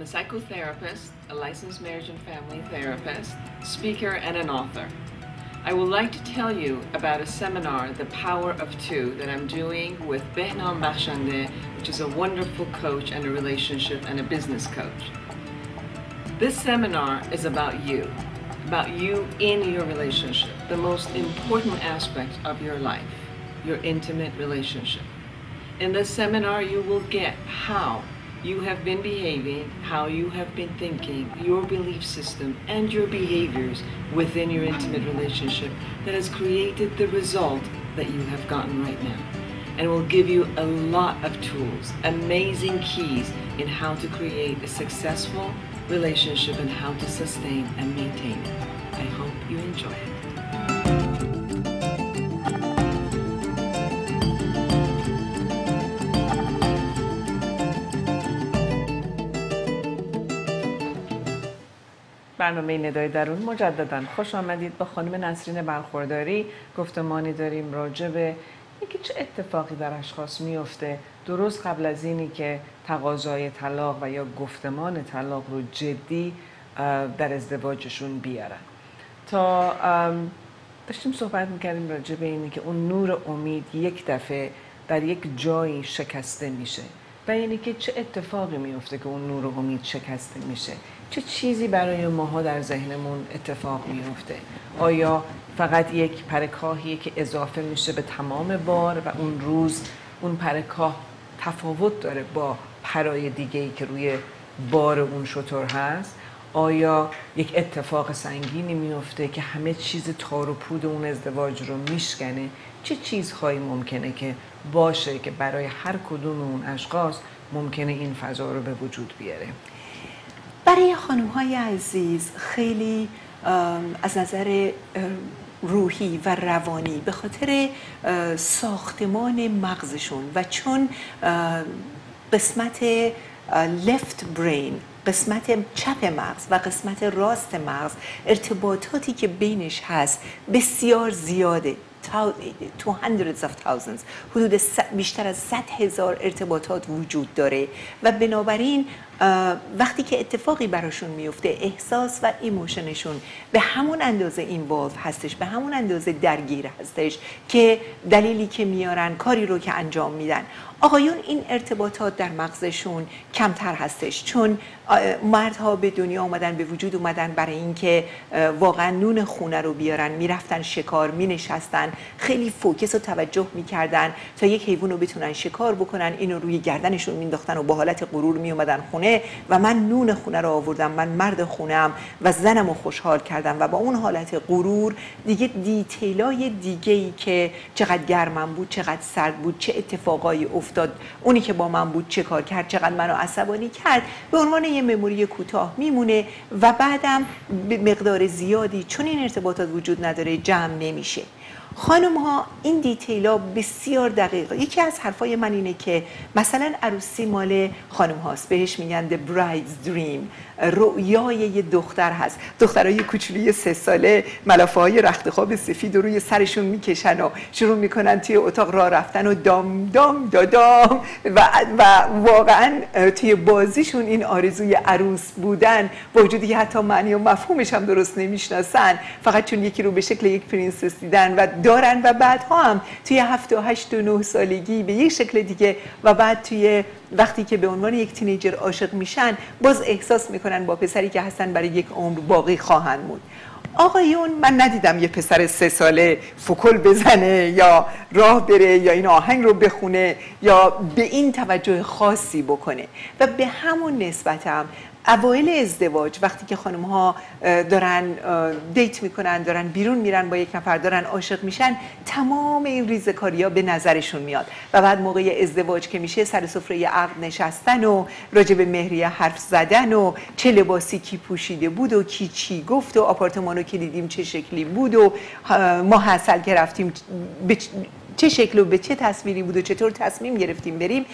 I'm a psychotherapist, a licensed marriage and family therapist, speaker, and an author. I would like to tell you about a seminar, The Power of Two, that I'm doing with Behnam Bakhshande, which is a wonderful coach and a relationship and a business coach. This seminar is about you, about you in your relationship, the most important aspect of your life, your intimate relationship. In this seminar, you will get how you have been behaving, how you have been thinking, your belief system, and your behaviors within your intimate relationship that has created the result that you have gotten right now. And will give you a lot of tools, amazing keys in how to create a successful relationship and how to sustain and maintain it. I hope you enjoy it. برنامه ندای درون مجددا. خوش آمدید با خانم نسرین برخورداری. گفتمانی داریم راجع به اینکه چه اتفاقی در اشخاص میفته. درست قبل از اینی که تقاضای طلاق و یا گفتمان طلاق رو جدی در ازدواجشون بیارن. تا داشتیم صحبت می‌کردیم راجع به اینی که اون نور امید یک دفعه در یک جایی شکسته میشه. و اینی که چه اتفاقی میفته که اون نور امید شکسته میشه. چه چیزی برای ماها در ذهنمون اتفاق میفته آیا فقط یک پرکاهیه که اضافه میشه به تمام بار و اون روز اون پرکاه تفاوت داره با پرای دیگه ای که روی بار اون شطور هست؟ آیا یک اتفاق سنگینی میفته که همه چیز تار و پود اون ازدواج رو میشکنه؟ چه چیزهایی ممکنه که باشه که برای هر کدوم اون اشخاص ممکنه این فضا رو به وجود بیاره؟ برای خانم های عزیز خیلی از نظر روحی و روانی به خاطر ساختمان مغزشون و چون قسمت لفت برین قسمت چپ مغز و قسمت راست مغز ارتباطاتی که بینش هست بسیار زیاده. تو hundreds of thousands حدود بیشتر از 100 هزار ارتباطات وجود داره و بنابراین وقتی که اتفاقی براشون میفته احساس و ایموشنشون به همون اندازه این باز هستش به همون اندازه درگیر هستش که دلیلی که میارن کاری رو که انجام میدن. آقایون این ارتباطات در مغزشون کمتر هستش. چون مردها به دنیا آمدن به وجود اومدن برای اینکه واقعا نون خونه رو بیارن می‌رفتن شکار مینشستن خیلی focus و توجه می‌کردن تا یک حیوان رو بتونن شکار بکنن اینو روی گردنشون مینداختن و با حالت غرور میومدن خونه و من نون خونه رو آوردم من مرد خونم و زنم رو خوشحال کردم و با اون حالت غرور دیگه detail ای دیگه ای که چقدر گرمم بود چقدر سرد بود چه اتفاقایی افتاد. اونی که با من بود چه کار کرد چقدر منو عصبانی کرد به عنوان یه مموری کوتاه میمونه و بعدم به مقدار زیادی چون این ارتباطات وجود نداره جمع نمیشه. خانم ها این دیتیلا بسیار دقیقه. یکی از حرفای من اینه که مثلا عروسی مال خانم هاست بهش میگن the bride's dream. رؤیای یه دختر هست. دخترای کوچولی سه ساله ملافه های رخت خواب سفید روی سرشون می‌کشن و شروع می‌کنن توی اتاق راه رفتن و دام دام دادام و, و واقعا توی بازیشون این آرزوی عروس بودن با وجودی حتی معنی و مفهومش هم درست نمی‌شناسن. فقط چون یکی رو به شکل یک پرنسس دیدن و دارن و بعدها هم توی هفت و هشت و نه سالگی به یک شکل دیگه و بعد توی وقتی که به عنوان یک تینیجر عاشق میشن باز احساس می‌کنن با پسری که هستن برای یک عمر باقی خواهند بود آقایون من ندیدم یه پسر سه ساله فکل بزنه یا راه بره یا این آهنگ رو بخونه یا به این توجه خاصی بکنه. و به همون نسبت هم اوایل ازدواج وقتی که خانم ها دارن دیت می‌کنن دارن بیرون میرن با یک نفر دارن عاشق میشن تمام این ریزکاری ها به نظرشون میاد. و بعد موقع ازدواج که میشه سر سفره عقد نشستن و راجع به مهریه حرف زدن و چه لباسی کی پوشیده بود و کی چی گفت و آپارتمانو که دیدیم چه شکلی بود و ما حاصل که چه شکل و به چه تصویری بود و چطور تصمیم گرفتیم بریم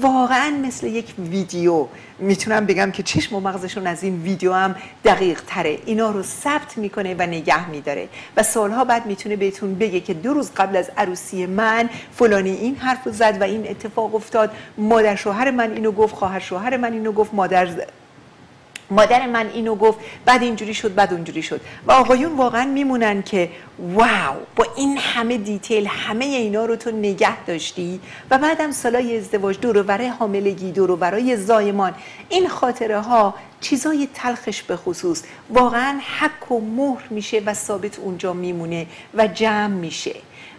واقعا مثل یک ویدیو. می‌تونم بگم که چشم و مغزشون از این ویدیو هم دقیق تره. اینا رو ثبت می‌کنه و نگه میداره. و سالها بعد می‌تونه بهتون بگه که دو روز قبل از عروسی من فلانی این حرف زد و این اتفاق افتاد. مادر شوهر من اینو گفت خواهر شوهر من اینو گفت مادر مادر من اینو گفت بعد اینجوری شد بعد اونجوری شد. و آقایون واقعا میمونن که واو با این همه دیتیل همه اینا رو تو نگه داشتی. و بعدم سالای ازدواج دور برای حاملگی دور برای زایمان این خاطره ها چیزای تلخش به خصوص. واقعا حک و مهر میشه و ثابت اونجا میمونه و جمع میشه.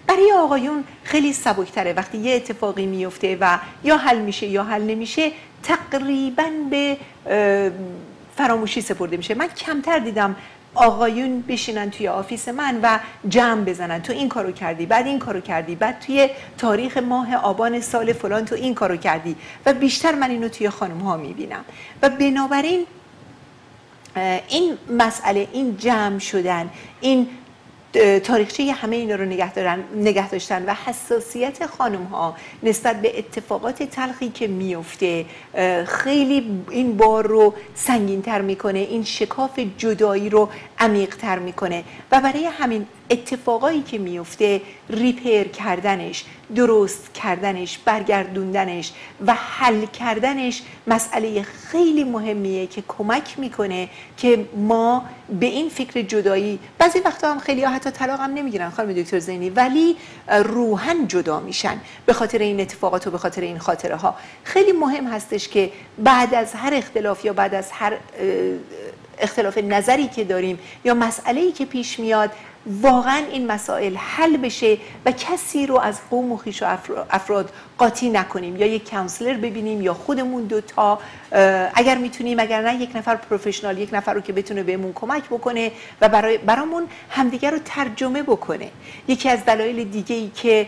برای آقایون خیلی سبکتره. وقتی یه اتفاقی میفته و یا حل میشه یا حل نمیشه تقریبا به فراموشی سپرده میشه. من کمتر دیدم آقایون بشینن توی office من و جمع بزنن. تو این کارو کردی بعد این کارو کردی بعد توی تاریخ ماه آبان سال فلان تو این کارو کردی و بیشتر من اینو توی خانم ها می‌بینم. و بنابراین این مسئله این جمع شدن این تاریخچه همه اینا رو نگه, دارن، نگه داشتن و حساسیت خانم ها نسبت به اتفاقات تلخی که میفته خیلی این بار رو سنگین تر می‌کنه این شکاف جدایی رو عمیق تر می‌کنه. و برای همین اتفاقایی که میفته ریپیر کردنش درست کردنش برگردوندنش و حل کردنش مسئله خیلی مهمیه که کمک می‌کنه که ما به این فکر جدایی بعضی وقتا هم خیلی ها حتی طلاق هم نمی‌گیرن خانم دکتر زینی ولی روحن جدا میشن به خاطر این اتفاقات و به خاطر این خاطره ها خیلی مهم هستش که بعد از هر اختلاف یا بعد از هر اختلاف نظری که داریم یا مسئله ای که پیش میاد واقعا این مسائل حل بشه و کسی رو از قوم و خیش و افراد قاطی نکنیم. یا یک کانسلر ببینیم یا خودمون دوتا اگر می‌تونیم اگر نه یک نفر پروفشنال یک نفر رو که بتونه بهمون کمک بکنه و برای برامون همدیگر رو ترجمه بکنه. یکی از دلایل دیگه ای که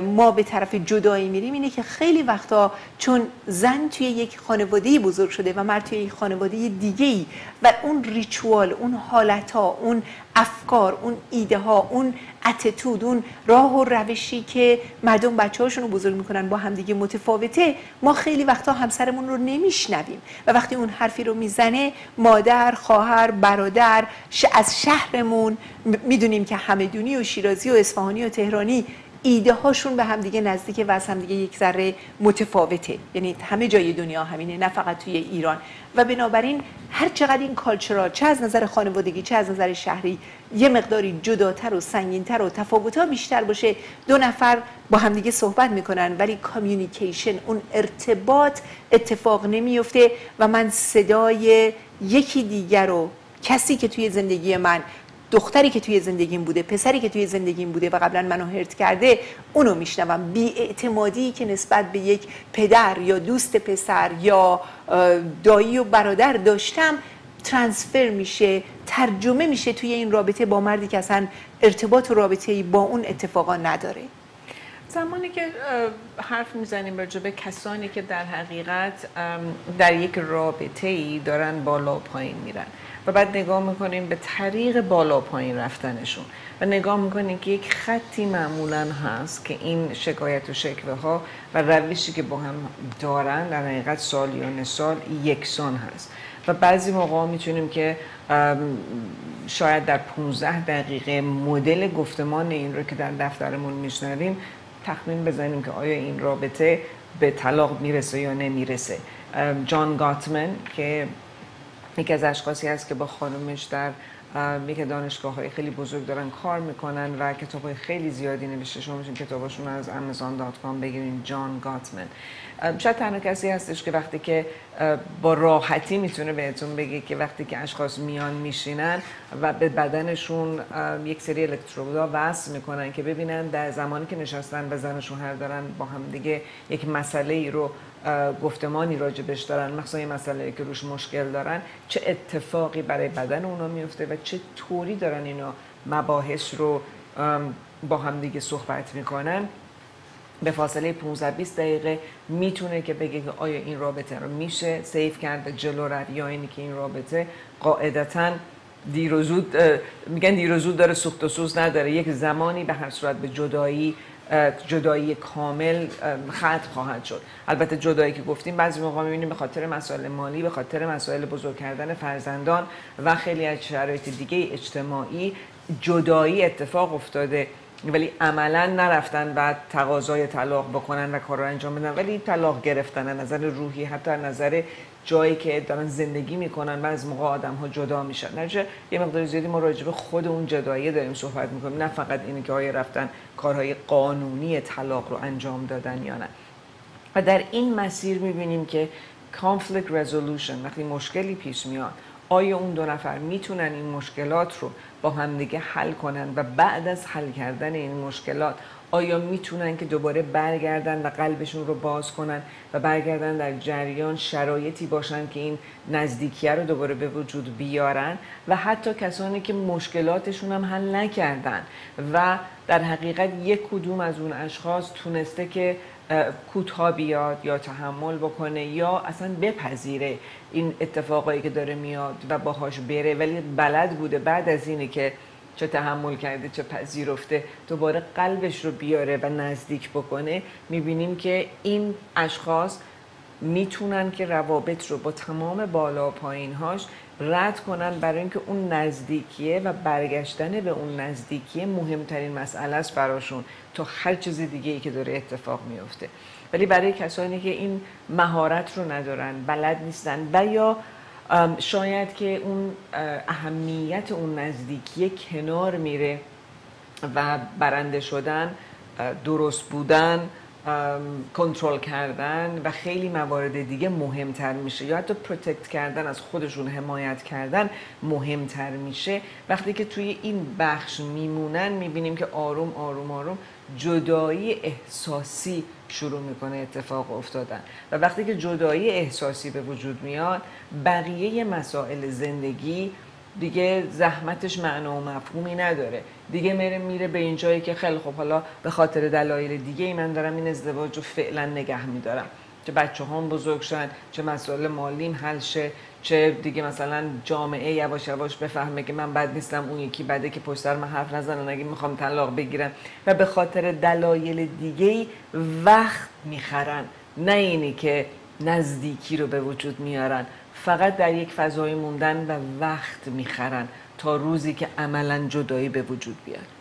ما به طرف جدایی میریم اینه که خیلی وقتا چون زن توی یک خانواده بزرگ شده و مرد توی یک خانواده دیگه ای و اون ریچوال اون حالت ها اون افکار اون ایده ها اون اتتود اون راه و روشی که مردم بچه هاشون رو بزرگ می‌کنن با همدیگه متفاوته ما خیلی وقتا همسرمون رو نمیشنویم. و وقتی اون حرفی رو می‌زنه مادر خواهر برادر از شهرمون می‌دونیم که همدونی و شیرازی و اصفهانی و تهرانی ایده هاشون به همدیگه نزدیک و از همدیگه یک ذره متفاوته. یعنی همه جای دنیا همینه نه فقط توی ایران. و بنابراین هر چقدر این کالچرال چه از نظر خانوادگی چه از نظر شهری یه مقداری جداتر و سنگینتر و تفاوتها بیشتر باشه دو نفر با همدیگه صحبت می‌کنن ولی کامیونیکیشن اون ارتباط اتفاق نمیفته و من صدای یکی دیگر رو کسی که توی زندگی من دختری که توی زندگیم بوده پسری که توی زندگیم بوده و قبلا منو هرت کرده اونو میشنوم. بی اعتمادی که نسبت به یک پدر یا دوست پسر یا دایی و برادر داشتم ترانسفر میشه ترجمه میشه توی این رابطه با مردی که اصلا ارتباط و رابطه با اون اتفاقا نداره. زمانی که حرف می‌زنیم راجع به کسانی که در حقیقت در یک رابطه ای دارن بالا پایین میرن. و بعد نگاه می‌کنیم به طریق بالا پایین رفتنشون و نگاه می‌کنیم که یک خطی معمولا هست که این شکایت و شکوه ها و روشی که با هم دارن در حقیقت سالیان سال یکسان هست. و بعضی موقع می‌تونیم که شاید در 15 دقیقه مدل گفتمان این رو که در دفترمون میشنویم تخمین بزنیم که آیا این رابطه به طلاق می‌رسه یا نمی‌رسه. جان گاتمن که یکی از اشخاصی هست که با خانمش در یک دانشگاه های خیلی بزرگ دارن کار می‌کنن و کتاب های خیلی زیادی نوشته. شما میشین کتاباشون از amazon.com بگیرین. جان گاتمن. شاید تنها کسی هستش که وقتی که با راحتی می‌تونه بهتون بگه که وقتی که اشخاص میان میشینن و به بدنشون یک سری الکترودا وصل می‌کنن که ببینن در زمانی که نشستن و زن شوهر دارن با هم دیگه یک مسئله ای رو گفتمانی راجبش دارن مثلا یه مسئله که روش مشکل دارن چه اتفاقی برای بدن اونا میفته و چه طوری دارن اینا مباحث رو با هم دیگه صحبت می‌کنن. به فاصله 15 20 دقیقه می‌تونه که بگه که آیا این رابطه رو میشه سیف کرد جلو رفت یا اینی که این رابطه قاعدتا دیر میگن دیر داره سوخت و سوز نداره. یک زمانی به هر صورت به جدایی جدایی کامل ختم خواهد شد. البته جدایی که گفتیم بعضی موقع می‌بینیم به خاطر مسائل مالی به خاطر مسائل بزرگ کردن فرزندان و خیلی از شرایط دیگه اجتماعی جدایی اتفاق افتاده. ولی عملا نرفتن بعد تقاضای طلاق بکنن و کار رو انجام بدن. ولی طلاق گرفتن از نظر روحی حتی از نظر جایی که دارن زندگی می‌کنن و از موقع آدم ها جدا میشن. نتیجه یه مقدار زیادی ما راجع به خود اون جدایی داریم صحبت می‌کنیم. نه فقط اینه که آیا رفتن کارهای قانونی طلاق رو انجام دادن یا نه. و در این مسیر می‌بینیم که conflict resolution وقتی مشکلی پیش میاد آیا اون دو نفر می‌تونن این مشکلات رو با همدیگه حل کنن و بعد از حل کردن این مشکلات آیا می‌تونن که دوباره برگردن و قلبشون رو باز کنن و برگردن در جریان شرایطی باشن که این نزدیکیه رو دوباره به وجود بیارن و حتی کسانی که مشکلاتشون هم حل نکردن و در حقیقت یک کدوم از اون اشخاص تونسته که کوتاه بیاد یا تحمل بکنه یا اصلا بپذیره این اتفاقایی که داره میاد و باهاش بره. ولی بلد بوده بعد از اینه که چه تحمل کرده چه پذیرفته دوباره قلبش رو بیاره و نزدیک بکنه. می‌بینیم که این اشخاص می‌تونن که روابط رو با تمام بالا و پایینهاش رد کنن برای اینکه اون نزدیکیه و برگشتن به اون نزدیکیه مهمترین مسئله است براشون تا هر چیز دیگه ای که داره اتفاق میفته ولی برای کسانی که این مهارت رو ندارن بلد نیستن و یا شاید که اون اهمیت اون نزدیکی کنار میره و برنده شدن درست بودن کنترل کردن و خیلی موارد دیگه مهمتر میشه. یا حتی protect کردن از خودشون حمایت کردن مهمتر میشه. وقتی که توی این بخش میمونن می‌بینیم که آروم آروم آروم جدایی احساسی شروع می‌کنه اتفاق افتادن. و وقتی که جدایی احساسی به وجود میاد بقیه مسائل زندگی دیگه زحمتش معنا و مفهومی نداره. دیگه میره میره به این جایی که خیلی خب حالا به خاطر دلایل دیگه ای من دارم این ازدواج رو فعلا نگه میدارم. چه بچه هم بزرگ شن چه مسائل مالیم حل شه چه دیگه مثلا جامعه یواش یواش بفهمه که من بد نیستم اون یکی بده که پشت سر من حرف نزنن اگه می‌خوام طلاق بگیرم. و به خاطر دلایل دیگه وقت می‌خرن. نه اینی که نزدیکی رو به وجود میارن. فقط در یک فضای موندن و وقت می‌خرن تا روزی که عملا جدایی به وجود بیاد.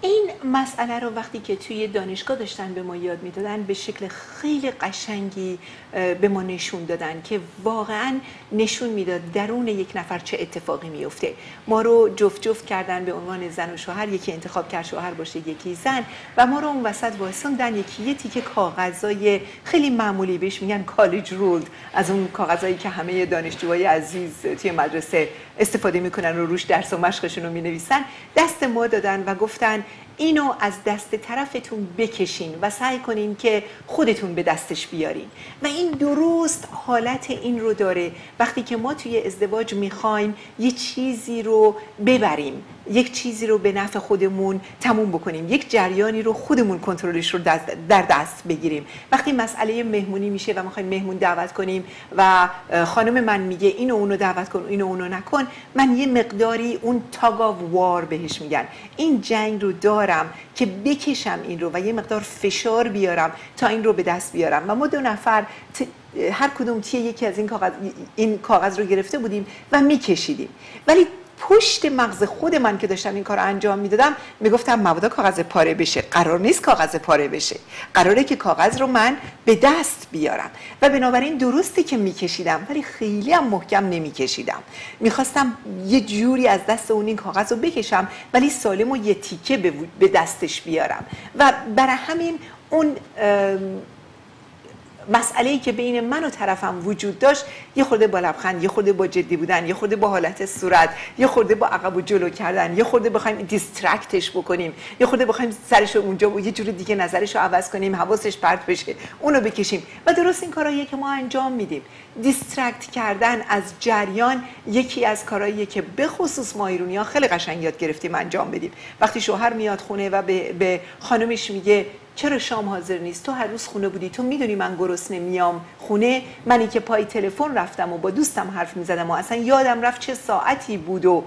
این مسئله رو وقتی که توی دانشگاه داشتن به ما یاد می‌دادن به شکل خیلی قشنگی به ما نشون دادن که واقعا نشون می‌داد درون یک نفر چه اتفاقی میفته ما رو جفت جفت کردن به عنوان زن و شوهر یکی انتخاب کرد شوهر باشه یکی زن. و ما رو اون وسط واسوندن یکی یه تیکه کاغذای خیلی معمولی بهش میگن کالج رولد از اون کاغذایی که همه دانشجوهای عزیز توی مدرسه استفاده می‌کنن و روش درس و مشقشون رو می‌نویسن. دست ما دادن و گفتن اینو از دست طرفتون بکشین و سعی کنین که خودتون به دستش بیارین. و این درست حالت این رو داره. وقتی که ما توی ازدواج می‌خوایم یه چیزی رو ببریم. یک چیزی رو به نفع خودمون تموم بکنیم یک جریانی رو خودمون کنترلش رو در دست بگیریم. وقتی مسئله مهمونی میشه و می‌خوایم مهمون دعوت کنیم و خانم من میگه اینو اونو دعوت کن اینو اونو نکن من یه مقداری اون تاگ وار بهش میگن. این جنگ رو دارم که بکشم این رو و یه مقدار فشار بیارم تا این رو به دست بیارم. و ما دو نفر هر کدوم تیه یکی از این کاغذ, این کاغذ رو گرفته بودیم و میکشیدیم. ولی پشت مغز خود من که داشتم این کار انجام می‌دادم می‌گفتم مبادا کاغذ پاره بشه. قرار نیست کاغذ پاره بشه. قراره که کاغذ رو من به دست بیارم. و بنابراین درستی که میکشیدم ولی خیلی هم محکم نمیکشیدم. می‌خواستم یه جوری از دست اون این کاغذ رو بکشم ولی سالم و یه تیکه به دستش بیارم. و برای همین اون مسئله ای که بین من و طرفم وجود داشت یه خورده با لبخند یه خورده با جدی بودن یه خورده با حالت صورت یه خورده با عقب و جلو کردن یه خورده بخوایم دیسترکتش بکنیم یه خورده بخوایم سرش رو اونجا و یه جور دیگه نظرش رو عوض کنیم حواسش پرت بشه اونو بکشیم. و درست این کارهایی که ما انجام میدیم. دیسترکت کردن از جریان یکی از کارهایی که به خصوص ما ایرونی ها خیلی قشنگ یاد گرفتیم انجام بدیم. وقتی شوهر میاد خونه و به, به خانمش میگه چرا شام حاضر نیست؟ تو هر روز خونه بودی. تو می‌دونی من گرسنه میام خونه منی که پای تلفن رفتم و با دوستم حرف می‌زدم و اصلا یادم رفت چه ساعتی بود و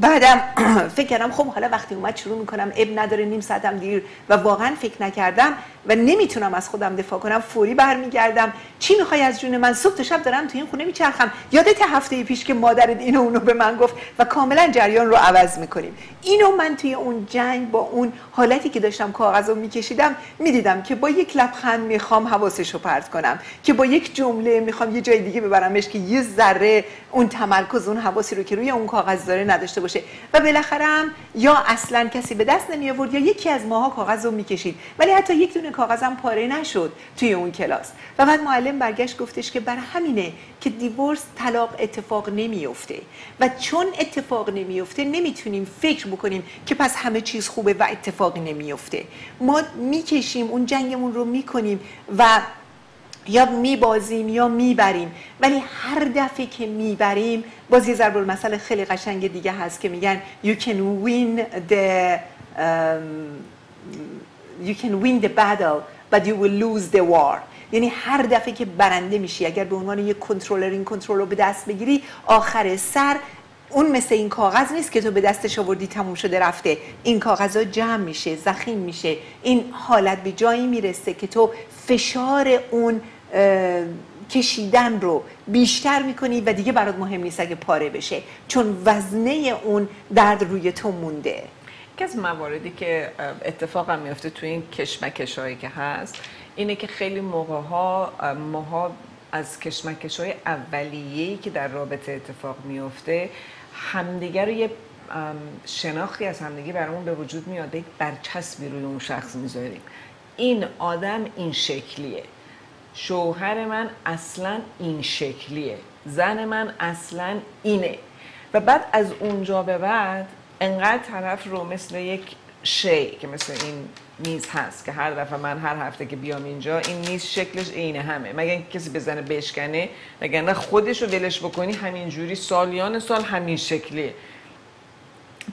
بعدم فکر کردم خب حالا وقتی اومد شروع می‌کنم اب نداره نیم ساعتم دیر و واقعا فکر نکردم و نمی‌تونم از خودم دفاع کنم فوری برمیگردم. چی می‌خوای از جون من؟ صبح تا شب دارم تو این خونه میچرخم. یادت هفته پیش که مادرت اینو اونو به من گفت و کاملا جریان رو عوض می‌کنیم. اینو من توی اون جنگ با اون حالتی که داشتم کاغذ رو میکشیدم می‌دیدم که با یک لبخند می‌خوام حواسش رو پرت کنم. که با یک جمله می‌خوام یه جای دیگه ببرمش که یه ذره اون تمرکز اون حواسی رو که روی اون کاغذ داره نداشته باشه. و بالاخره هم یا اصلا کسی به دست نمی آورد یا یکی از ماها کاغذ رو می‌کشید. ولی حتی یک دونه کاغذم پاره نشد توی اون کلاس. و بعد معلم برگشت گفتش که بر همینه که دیورس طلاق اتفاق نمیفته و چون اتفاق نمیفته نمی‌تونیم فکر بکنیم که پس همه چیز خوبه و اتفاقی نمیفته ما می‌کشیم اون جنگمون رو می‌کنیم و یا میبازیم یا می‌بریم. ولی هر دفعه که می‌بریم باز یه ضرب المثل خیلی قشنگ دیگه هست که میگن you can win the um, you can win the battle but you will lose the war. یعنی هر دفعه که برنده میشی اگر به عنوان یک کنترلر این کنترل رو به دست بگیری آخر سر اون مثل این کاغذ نیست که تو به دستش آوردی تموم شده رفته. این کاغذ ها جمع میشه زخیم میشه. این حالت به جایی می‌رسه که تو فشار اون کشیدن رو بیشتر می‌کنی و دیگه برات مهم نیست اگه پاره بشه. چون وزنه اون درد روی تو مونده. یکی از مواردی که اتفاق هم میفته تو این کشمکش هایی که هست اینه که خیلی موقع ها ماها از کشمکش های اولیه‌ای که در رابطه اتفاق میفته همدیگه رو یه شناختی از همدیگه برامون به وجود میاد یک برچسبی روی اون شخص می‌ذاریم. این آدم این شکلیه. شوهر من اصلا این شکلیه. زن من اصلا اینه. و بعد از اونجا به بعد انقدر طرف رو مثل یک شی که مثل این میز هست که هر دفعه من هر هفته که بیام اینجا این میز شکلش عین همه. مگه اینکه کسی بزنه بشکنه نه خودش رو ولش بکنی همینجوری سالیان سال همین شکلیه.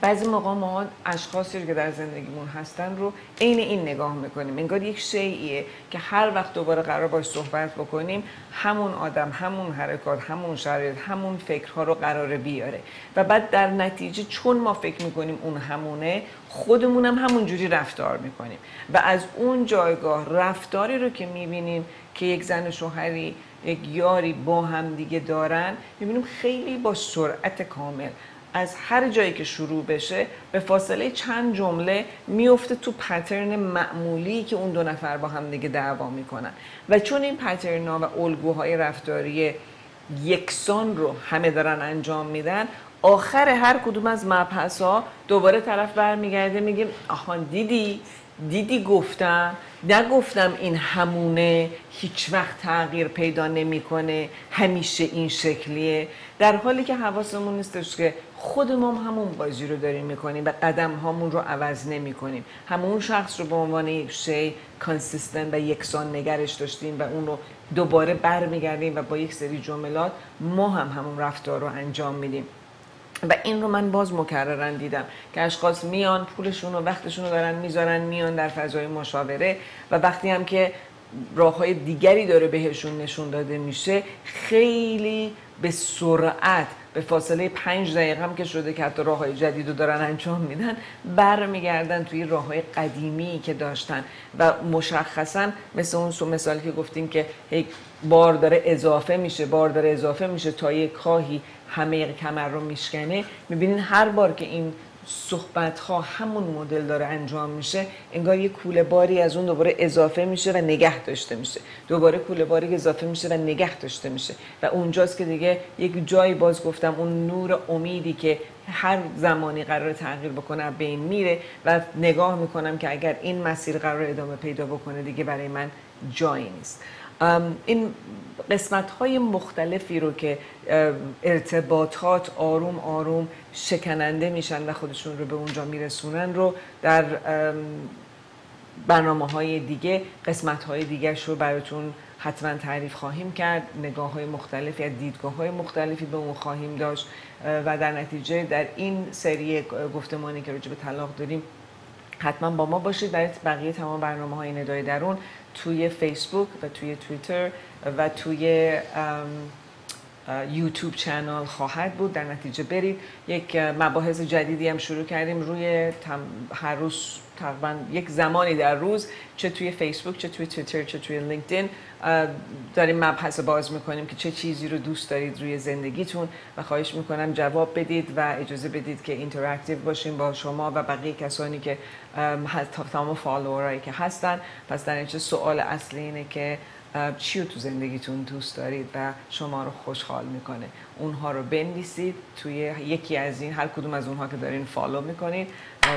بعضی موقع ما اشخاصی که در زندگیمون هستن رو عین این نگاه می‌کنیم. انگار یک شیعیه که هر وقت دوباره قرار باش صحبت بکنیم همون آدم همون حرکات همون شرایط همون فکرها رو قرار بیاره. و بعد در نتیجه چون ما فکر می‌کنیم اون همونه خودمونم همون جوری رفتار می‌کنیم. و از اون جایگاه رفتاری رو که می‌بینیم که یک زن شوهری یک یاری با هم دیگه دارن می‌بینیم خیلی با سرعت کامل از هر جایی که شروع بشه به فاصله چند جمله میفته تو پترن معمولی که اون دو نفر با هم دیگه دعوا می‌کنن. و چون این پترن ها و الگوهای رفتاری یکسان رو همه دارن انجام میدن آخر هر کدوم از مبحث ها دوباره طرف برمیگرده میگه آهان دیدی؟ دیدی گفتم؟ نگفتم این همونه هیچ وقت تغییر پیدا نمی‌کنه همیشه این شکلیه. در حالی که حواسمون نیستش که خودمون همون بازی رو داریم می‌کنیم و قدم هامون رو عوض نمی کنیم همون شخص رو به عنوان شی کانسیستنت و یکسان نگرش داشتیم و اون رو دوباره برمیگردیم و با یک سری جملات ما هم همون رفتار رو انجام میدیم. و این رو من باز مکررن دیدم که اشخاص میان پولشون و وقتشون رو دارن می‌ذارن میان در فضای مشاوره و وقتی هم که راه های دیگری داره بهشون نشون داده میشه خیلی به سرعت به فاصله پنج دقیقه هم که شده که حتی راه های جدید رو دارن انجام میدن برمیگردن توی راه های قدیمی که داشتن و مشخصا مثل اون سو مثالی که گفتیم که بار داره اضافه میشه بار داره اضافه میشه تا یک کاهی همه کمر رو میشکنه می‌بینین هر بار که این صحبت ها همون مدل داره انجام میشه انگار یه کوله باری از اون دوباره اضافه میشه و نگه داشته میشه. دوباره کوله باری اضافه میشه و نگه داشته میشه. و اونجاست که دیگه یک جایی باز گفتم اون نور امیدی که هر زمانی قرار تغییر بکنه بین میره و نگاه می‌کنم که اگر این مسیر قرار ادامه پیدا بکنه دیگه برای من جایی نیست. این قسمت های مختلفی رو که ارتباطات آروم آروم شکننده میشن و خودشون رو به اونجا میرسونن رو در برنامه های دیگه قسمت های دیگه رو براتون حتما تعریف خواهیم کرد. نگاه های مختلفی از دیدگاه های مختلفی به اون خواهیم داشت و در نتیجه در این سری گفتمانی که راجع به طلاق داریم حتما با ما باشید. برای بقیه تمام برنامه های ندای درون توی فیسبوک و توی توییتر و توی یوتیوب چنل خواهد بود. در نتیجه برید. یک مباحث جدیدی هم شروع کردیم روی هر روز تقریبا یک زمانی در روز چه توی فیسبوک چه توی تویتر چه توی لینکدین داریم مبحث باز می‌کنیم که چه چیزی رو دوست دارید روی زندگیتون و خواهش می‌کنم جواب بدید و اجازه بدید که interactive باشیم با شما و بقیه کسانی که تمام follower ایی که هستن. پس در اینجا سوال اصلی اینه که چی رو تو زندگیتون دوست دارید و شما رو خوشحال می‌کنه؟ اونها رو بنویسید توی یکی از این هر کدوم از اونها که دارین follow می‌کنید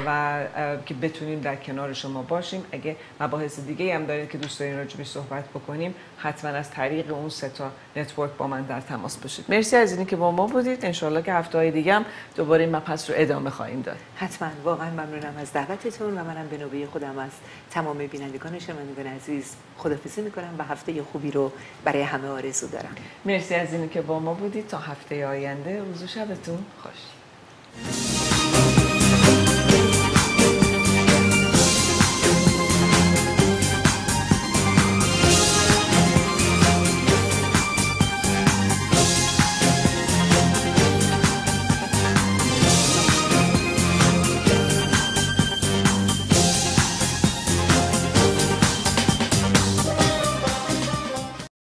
و که بتونیم در کنار شما باشیم. اگه مباحث دیگه هم دارید که دوست دارین راجبش صحبت بکنیم حتما از طریق اون سه تا network با من در تماس باشید. مرسی از اینی که با ما بودید. انشالله که هفته های دیگه هم دوباره این مبحث رو ادامه خواهیم داد. حتما. واقعا ممنونم از دعوتتون و منم به نوبه خودم از تمام بینندگان شنوندگان عزیز خدافظی می‌کنم و هفته خوبی رو برای همه آرزو دارم. مرسی از اینی که با ما بودید. تا هفته آینده. روز و شبتون خوش.